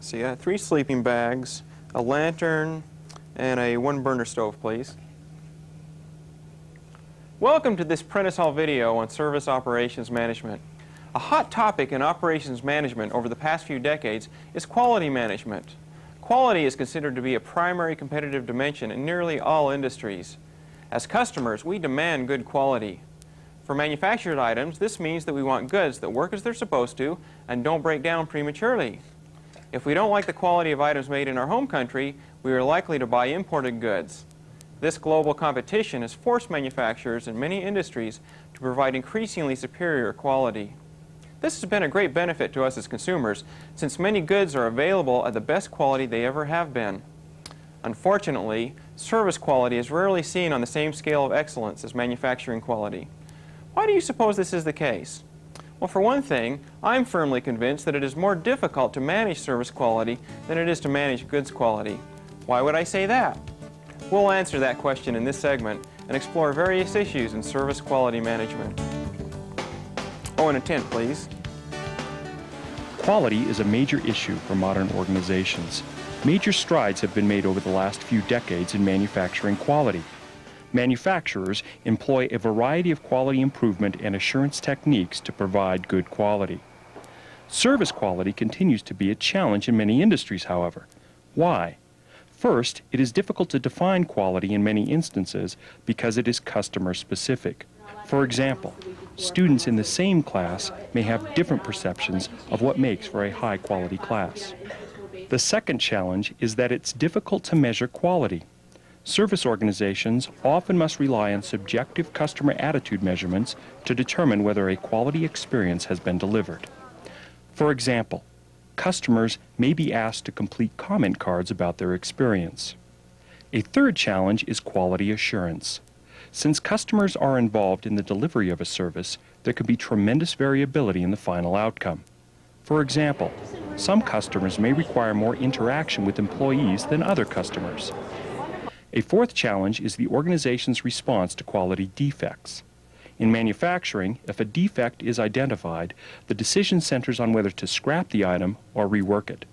See, I have three sleeping bags, a lantern, and a one burner stove, please. Welcome to this Prentice Hall video on service operations management. A hot topic in operations management over the past few decades is quality management. Quality is considered to be a primary competitive dimension in nearly all industries. As customers, we demand good quality. For manufactured items, this means that we want goods that work as they're supposed to and don't break down prematurely. If we don't like the quality of items made in our home country, we are likely to buy imported goods. This global competition has forced manufacturers in many industries to provide increasingly superior quality. This has been a great benefit to us as consumers since many goods are available at the best quality they ever have been. Unfortunately, service quality is rarely seen on the same scale of excellence as manufacturing quality. Why do you suppose this is the case? Well, for one thing, I'm firmly convinced that it is more difficult to manage service quality than it is to manage goods quality. Why would I say that? We'll answer that question in this segment and explore various issues in service quality management. Oh, and a tent, please. Quality is a major issue for modern organizations. Major strides have been made over the last few decades in manufacturing quality. Manufacturers employ a variety of quality improvement and assurance techniques to provide good quality. Service quality continues to be a challenge in many industries, however. Why? First, it is difficult to define quality in many instances because it is customer specific. For example, students in the same class may have different perceptions of what makes for a high quality class. The second challenge is that it's difficult to measure quality. Service organizations often must rely on subjective customer attitude measurements to determine whether a quality experience has been delivered. For example, customers may be asked to complete comment cards about their experience. A third challenge is quality assurance. Since customers are involved in the delivery of a service, there can be tremendous variability in the final outcome. For example, some customers may require more interaction with employees than other customers. A fourth challenge is the organization's response to quality defects. In manufacturing, if a defect is identified, the decision centers on whether to scrap the item or rework it.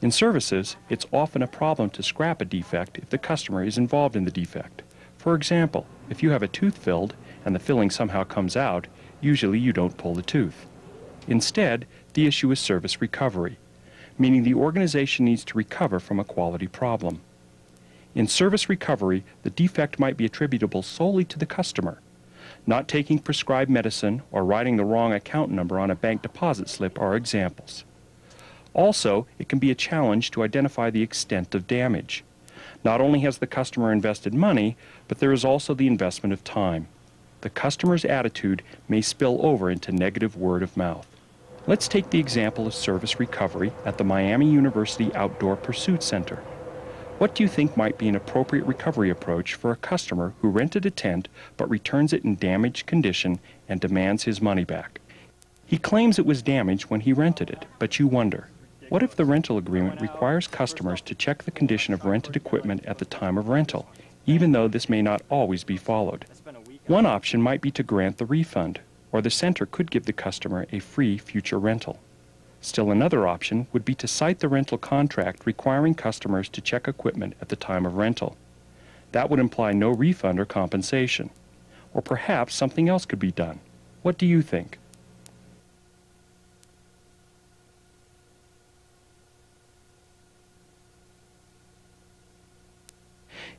In services, it's often a problem to scrap a defect if the customer is involved in the defect. For example, if you have a tooth filled and the filling somehow comes out, usually you don't pull the tooth. Instead, the issue is service recovery, meaning the organization needs to recover from a quality problem. In service recovery, the defect might be attributable solely to the customer, not taking prescribed medicine or writing the wrong account number on a bank deposit slip are examples. Also, it can be a challenge to identify the extent of damage. Not only has the customer invested money, but there is also the investment of time. The customer's attitude may spill over into negative word of mouth. Let's take the example of service recovery at the Miami University Outdoor Pursuit Center. What do you think might be an appropriate recovery approach for a customer who rented a tent but returns it in damaged condition and demands his money back? He claims it was damaged when he rented it, but you wonder, what if the rental agreement requires customers to check the condition of rented equipment at the time of rental, even though this may not always be followed? One option might be to grant the refund, or the center could give the customer a free future rental. Still another option would be to cite the rental contract requiring customers to check equipment at the time of rental. That would imply no refund or compensation. Or perhaps something else could be done. What do you think?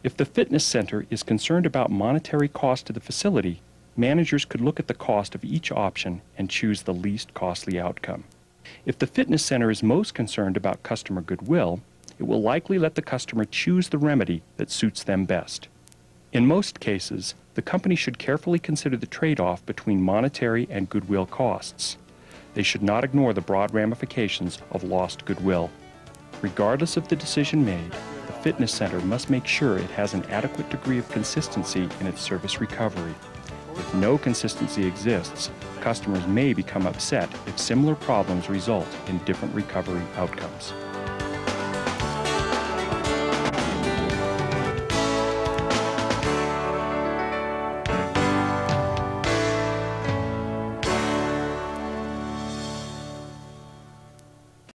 If the fitness center is concerned about monetary cost to the facility, managers could look at the cost of each option and choose the least costly outcome. If the fitness center is most concerned about customer goodwill, it will likely let the customer choose the remedy that suits them best. In most cases, the company should carefully consider the trade-off between monetary and goodwill costs. They should not ignore the broad ramifications of lost goodwill. Regardless of the decision made, the fitness center must make sure it has an adequate degree of consistency in its service recovery. If no consistency exists, customers may become upset if similar problems result in different recovery outcomes.